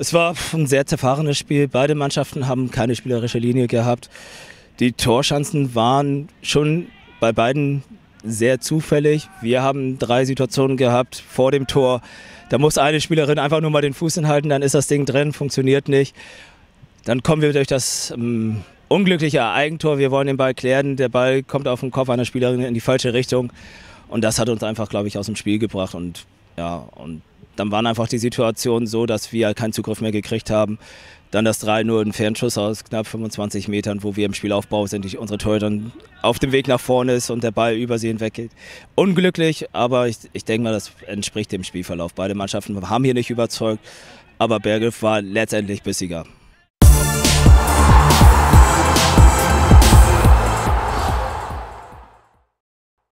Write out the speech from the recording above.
Es war ein sehr zerfahrenes Spiel. Beide Mannschaften haben keine spielerische Linie gehabt. Die Torchancen waren schon bei beiden sehr zufällig. Wir haben drei Situationen gehabt vor dem Tor. Da muss eine Spielerin einfach nur mal den Fuß hinhalten, dann ist das Ding drin, funktioniert nicht. Dann kommen wir durch das ähm, unglückliche Eigentor. Wir wollen den Ball klären. Der Ball kommt auf den Kopf einer Spielerin in die falsche Richtung. Und das hat uns einfach, glaube ich, aus dem Spiel gebracht. Und ja, und dann waren einfach die Situationen so, dass wir keinen Zugriff mehr gekriegt haben. Dann das 3-0, ein Fernschuss aus knapp 25 Metern, wo wir im Spielaufbau sind, unsere Torhüterin auf dem Weg nach vorne ist und der Ball über sie hinweg geht. Unglücklich, aber ich, ich denke mal, das entspricht dem Spielverlauf. Beide Mannschaften haben hier nicht überzeugt, aber Berghoff war letztendlich bissiger.